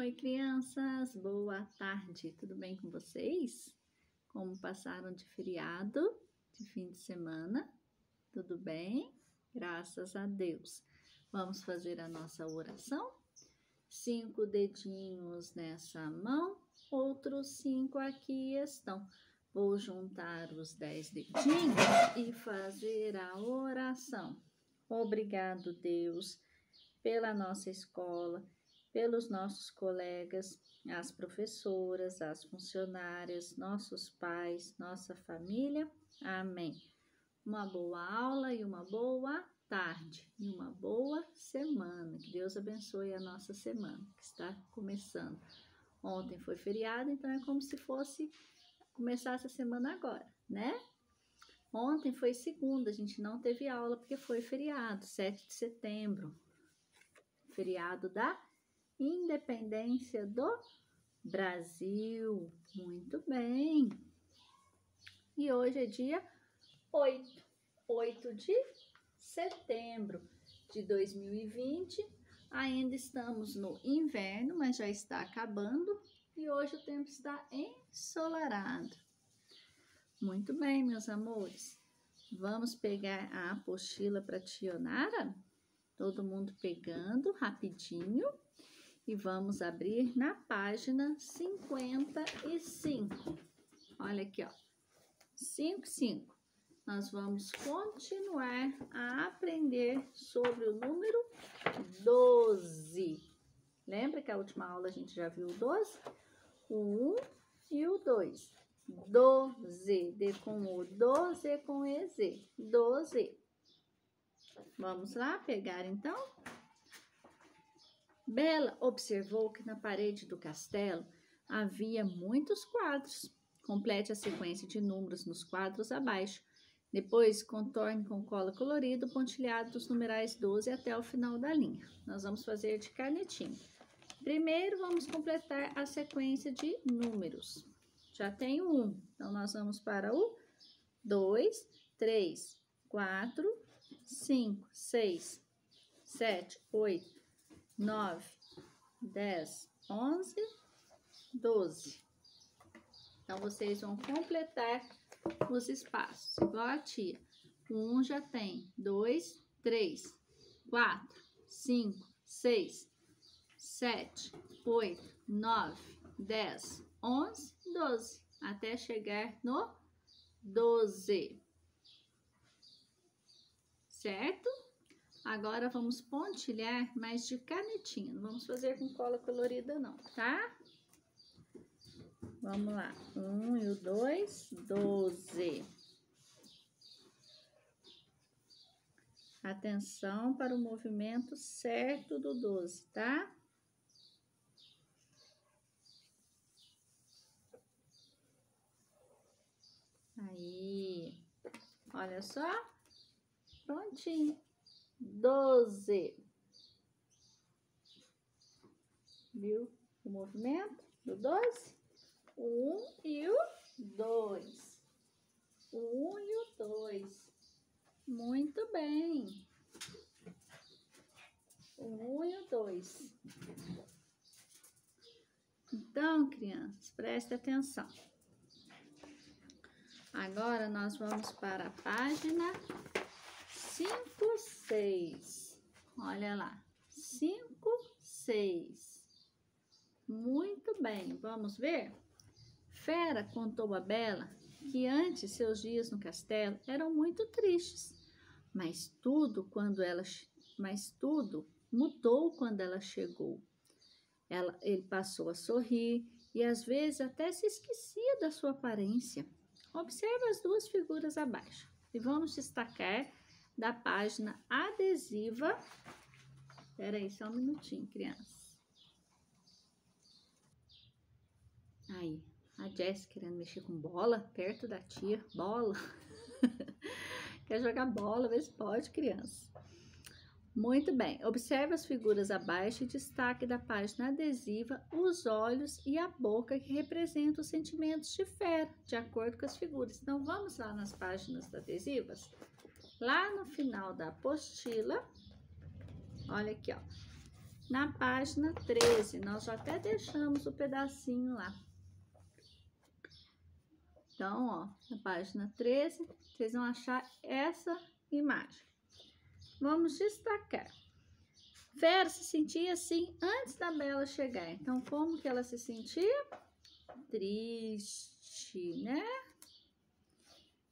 Oi, crianças, boa tarde, tudo bem com vocês? Como passaram de feriado, de fim de semana? Tudo bem? Graças a Deus. Vamos fazer a nossa oração? Cinco dedinhos nessa mão, outros cinco aqui estão. Vou juntar os dez dedinhos e fazer a oração. Obrigado, Deus, pela nossa escola pelos nossos colegas, as professoras, as funcionárias, nossos pais, nossa família. Amém. Uma boa aula e uma boa tarde e uma boa semana. Que Deus abençoe a nossa semana que está começando. Ontem foi feriado, então é como se fosse começar essa semana agora, né? Ontem foi segunda, a gente não teve aula porque foi feriado, 7 de setembro. Feriado da independência do Brasil. Muito bem. E hoje é dia 8, 8 de setembro de 2020. Ainda estamos no inverno, mas já está acabando e hoje o tempo está ensolarado. Muito bem, meus amores. Vamos pegar a apostila para Tionara? Todo mundo pegando rapidinho e vamos abrir na página 55. Olha aqui, ó. 55. Nós vamos continuar a aprender sobre o número 12. Lembra que a última aula a gente já viu o 12? O 1 e o 2. 12. D com O, 12 com EZ. 12. Vamos lá pegar então? Bela observou que na parede do castelo havia muitos quadros. Complete a sequência de números nos quadros abaixo. Depois, contorne com cola colorida o pontilhado dos numerais 12 até o final da linha. Nós vamos fazer de canetinho. Primeiro, vamos completar a sequência de números. Já tem um, então nós vamos para o 2, 3, 4, 5, 6, 7, 8, nove, dez, onze, doze. Então, vocês vão completar os espaços, igual a tia. Um já tem dois, três, quatro, cinco, seis, sete, oito, nove, dez, onze, doze, até chegar no doze. Certo? Agora vamos pontilhar mais de canetinha. Não vamos fazer com cola colorida não, tá? Vamos lá. Um e o dois, doze. Atenção para o movimento certo do doze, tá? Aí, olha só, prontinho doze. Viu o movimento do doze? Um e o dois. Um e o dois. Muito bem. Um e o dois. Então, crianças, preste atenção. Agora nós vamos para a página cinco, seis. Olha lá, cinco, seis. Muito bem, vamos ver? Fera contou a Bela que antes seus dias no castelo eram muito tristes, mas tudo quando ela, mas tudo mudou quando ela chegou. Ela, ele passou a sorrir e às vezes até se esquecia da sua aparência. Observe as duas figuras abaixo e vamos destacar da página adesiva. Espera aí, só um minutinho, crianças. Aí, a Jess querendo mexer com bola perto da tia. Bola. Quer jogar bola? Vê se pode, criança. Muito bem, observe as figuras abaixo e destaque da página adesiva os olhos e a boca que representam os sentimentos de fé, de acordo com as figuras. Então, vamos lá nas páginas adesivas? Lá no final da apostila, olha aqui, ó. na página 13. Nós já até deixamos o pedacinho lá. Então, ó, na página 13, vocês vão achar essa imagem. Vamos destacar. Vera se sentia assim antes da Bela chegar. Então, como que ela se sentia? Triste, né?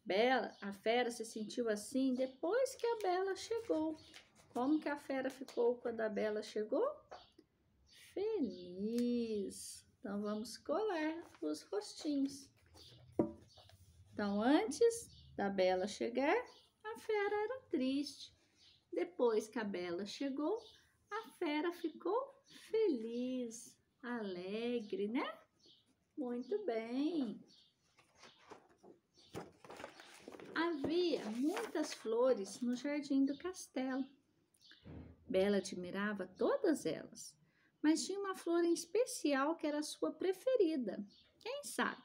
Bela, a fera se sentiu assim depois que a Bela chegou. Como que a fera ficou quando a Bela chegou? Feliz. Então, vamos colar os rostinhos. Então, antes da Bela chegar, a fera era triste. Depois que a Bela chegou, a fera ficou feliz, alegre, né? Muito bem. Havia muitas flores no jardim do castelo. Bela admirava todas elas, mas tinha uma flor em especial que era sua preferida. Quem sabe?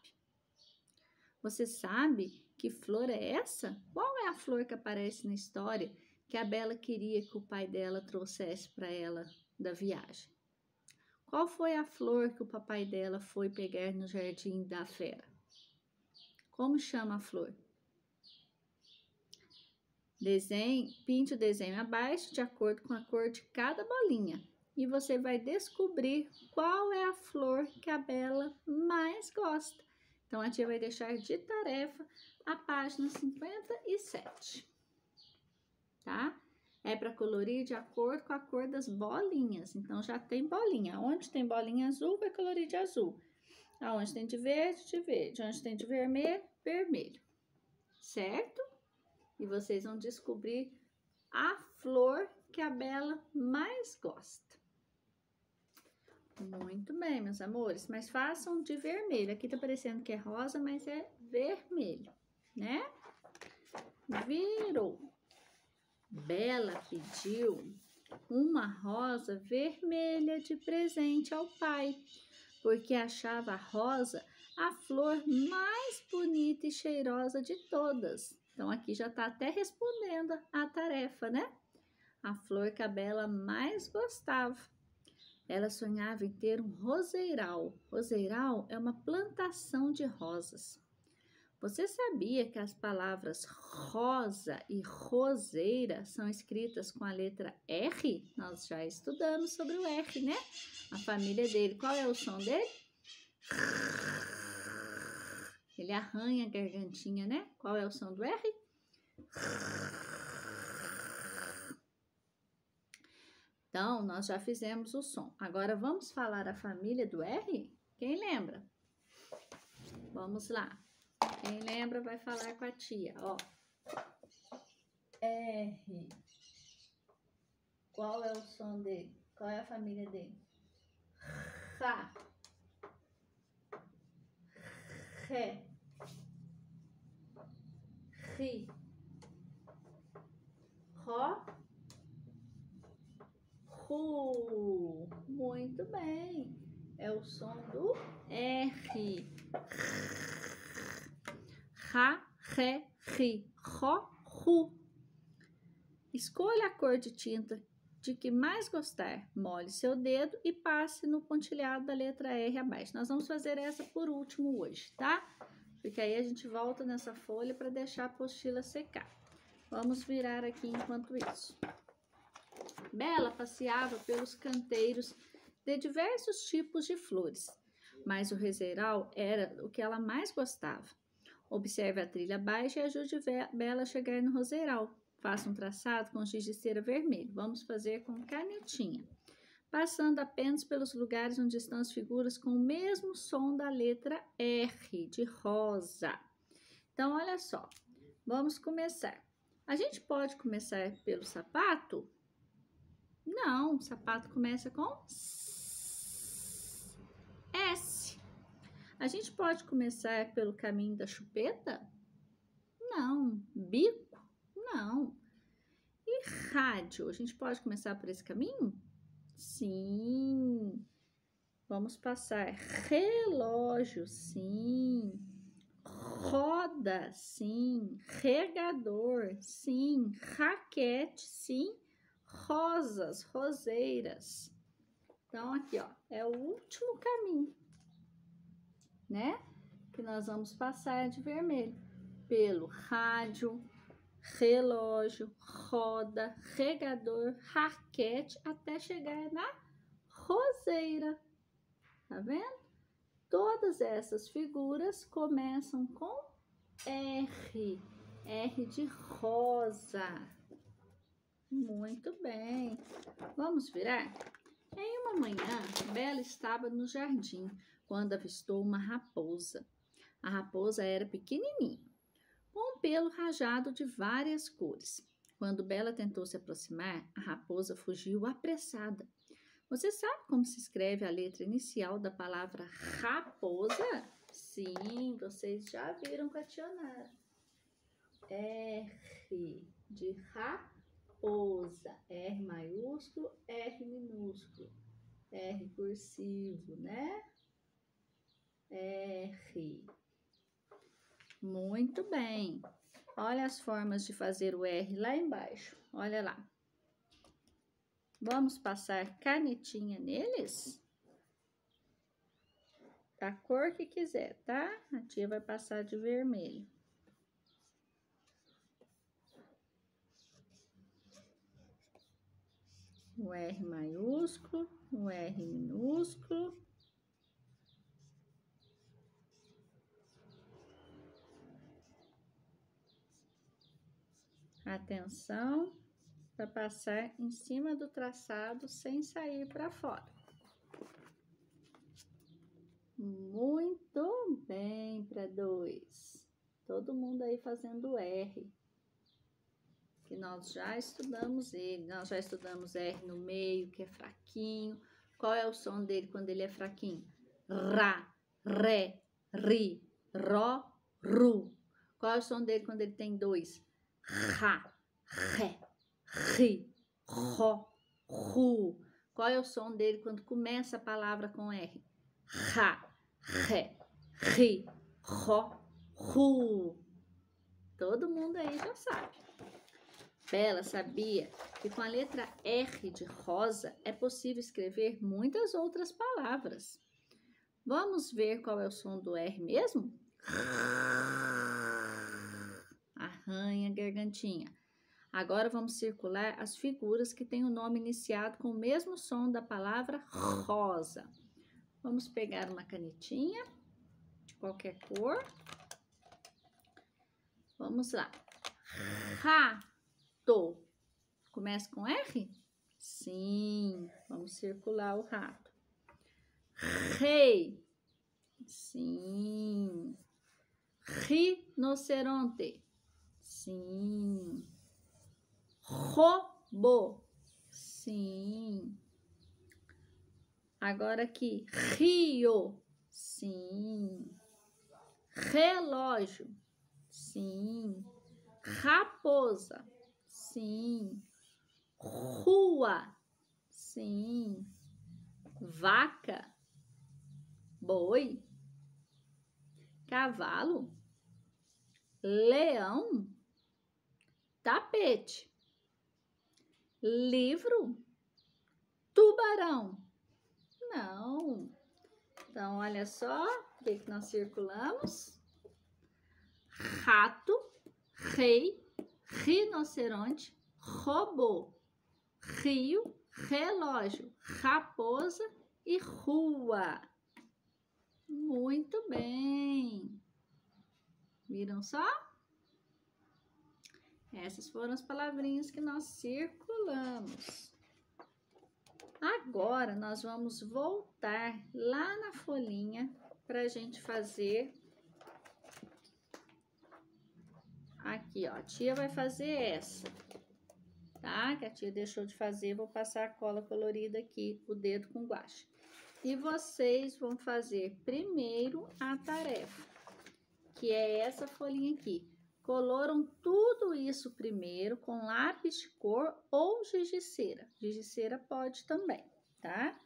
Você sabe que flor é essa? Qual é a flor que aparece na história que a Bela queria que o pai dela trouxesse para ela da viagem? Qual foi a flor que o papai dela foi pegar no jardim da fera? Como chama a flor? Desenhe, pinte o desenho abaixo de acordo com a cor de cada bolinha e você vai descobrir qual é a flor que a Bela mais gosta. Então, a tia vai deixar de tarefa a página 57, tá? É para colorir de acordo com a cor das bolinhas. Então, já tem bolinha. Onde tem bolinha azul, vai colorir de azul. Aonde tem de verde, de verde. Onde tem de vermelho, vermelho. Certo? E vocês vão descobrir a flor que a Bela mais gosta. Muito bem, meus amores, mas façam de vermelho. Aqui tá parecendo que é rosa, mas é vermelho, né? Virou. Bela pediu uma rosa vermelha de presente ao pai, porque achava a rosa a flor mais bonita e cheirosa de todas. Então, aqui já está até respondendo a tarefa, né? A flor que a Bela mais gostava. Ela sonhava em ter um roseiral. Roseiral é uma plantação de rosas. Você sabia que as palavras rosa e roseira são escritas com a letra R? Nós já estudamos sobre o R, né? A família dele. Qual é o som dele? Ele arranha a gargantinha, né? Qual é o som do R? Então, nós já fizemos o som. Agora, vamos falar a família do R? Quem lembra? Vamos lá. Quem lembra vai falar com a tia, ó. R. Qual é o som dele? Qual é a família dele? Rá. Ré. Ri. Ró. Ru. Muito bem. É o som do R. Ra, ré, ri. Ró, ru. Escolha a cor de tinta de que mais gostar. Molhe seu dedo e passe no pontilhado da letra R abaixo. Nós vamos fazer essa por último hoje, tá? Porque aí a gente volta nessa folha para deixar a apostila secar. Vamos virar aqui enquanto isso. Bela passeava pelos canteiros de diversos tipos de flores, mas o reseiral era o que ela mais gostava. Observe a trilha baixa e ajude Bela a chegar no roseiral. Faça um traçado com giz de cera vermelho. Vamos fazer com canetinha. Passando apenas pelos lugares onde estão as figuras com o mesmo som da letra R, de rosa. Então, olha só. Vamos começar. A gente pode começar pelo sapato? Não, o sapato começa com S. A gente pode começar pelo caminho da chupeta? Não. Bico? Não. E rádio? A gente pode começar por esse caminho? Sim. Vamos passar relógio, sim. Roda, sim. Regador, sim. Raquete, sim. Rosas, roseiras. Então, aqui, ó, é o último caminho, né? Que nós vamos passar de vermelho. Pelo rádio, relógio, roda, regador, raquete, até chegar na roseira. Tá vendo? Todas essas figuras começam com R. R de rosa. Muito bem. Vamos virar? Em uma manhã, Bela estava no jardim quando avistou uma raposa. A raposa era pequenininha, pelo rajado de várias cores. Quando Bela tentou se aproximar, a raposa fugiu apressada você sabe como se escreve a letra inicial da palavra raposa? Sim, vocês já viram Tionara. R de raposa. R maiúsculo, R minúsculo. R cursivo, né? R. Muito bem. Olha as formas de fazer o R lá embaixo. Olha lá. Vamos passar canetinha neles? Da cor que quiser, tá? A tia vai passar de vermelho. O R maiúsculo, o R minúsculo. Atenção para passar em cima do traçado sem sair para fora. Muito bem para dois. Todo mundo aí fazendo R. Que nós já estudamos ele. Nós já estudamos R no meio, que é fraquinho. Qual é o som dele quando ele é fraquinho? Rá, Ré, Ri, Ró, Ru. Qual é o som dele quando ele tem dois? Rá, Ré, ri, ro, ru. Qual é o som dele quando começa a palavra com R? Ra, ré, ri, ro, ru. Todo mundo aí já sabe. Bela sabia que com a letra R de rosa é possível escrever muitas outras palavras. Vamos ver qual é o som do R mesmo? Arranha gargantinha. Agora vamos circular as figuras que têm o nome iniciado com o mesmo som da palavra rosa. Vamos pegar uma canetinha de qualquer cor. Vamos lá. Rato. Começa com R? Sim. Vamos circular o rato. Rei. Sim. Rinoceronte. Sim. Robô. Sim. Agora aqui, rio. Sim. Relógio. Sim. Raposa. Sim. Rua. Sim. Vaca. Boi. Cavalo. Leão. Tapete livro, tubarão. Não. Então, olha só o que, que nós circulamos. Rato, rei, rinoceronte, robô, rio, relógio, raposa e rua. Muito bem. Viram só? Essas foram as palavrinhas que nós circulamos. Agora, nós vamos voltar lá na folhinha para a gente fazer. Aqui, ó, a tia vai fazer essa, tá? Que a tia deixou de fazer, vou passar a cola colorida aqui, o dedo com guache. E vocês vão fazer primeiro a tarefa, que é essa folhinha aqui. Coloram tudo isso primeiro com lápis de cor ou gigiceira. Gigiceira pode também, tá?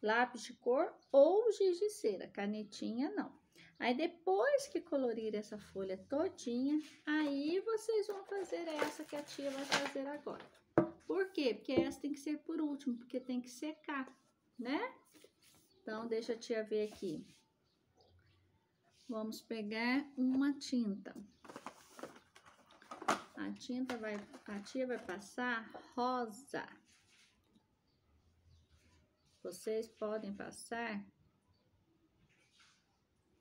Lápis de cor ou gigiceira, canetinha não. Aí depois que colorir essa folha todinha, aí vocês vão fazer essa que a tia vai fazer agora. Por quê? Porque essa tem que ser por último, porque tem que secar, né? Então, deixa a tia ver aqui. Vamos pegar uma tinta. A tinta vai, a tia vai passar rosa. Vocês podem passar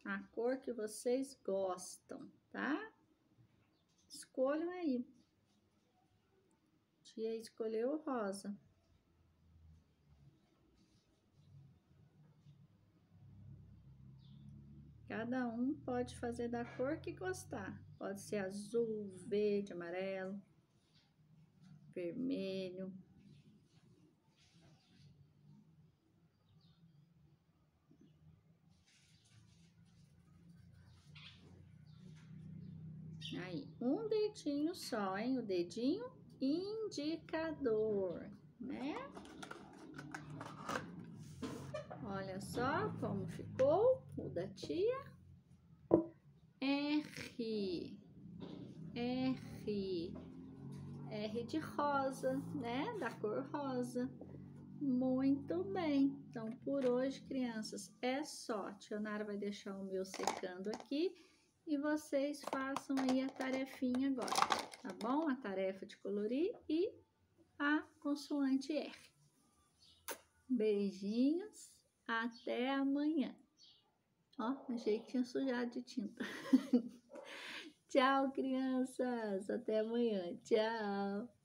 a cor que vocês gostam, tá? Escolham aí. Tia escolheu rosa. Cada um pode fazer da cor que gostar. Pode ser azul, verde, amarelo, vermelho. Aí, um dedinho só, hein? O dedinho indicador, né? Olha só como ficou o da tia. R, R, R de rosa, né? Da cor rosa. Muito bem. Então, por hoje, crianças, é só. Tia Nara vai deixar o meu secando aqui e vocês façam aí a tarefinha agora, tá bom? A tarefa de colorir e a consoante R. Beijinhos, até amanhã. Ó, achei que tinha sujado de tinta. Tchau, crianças, até amanhã. Tchau.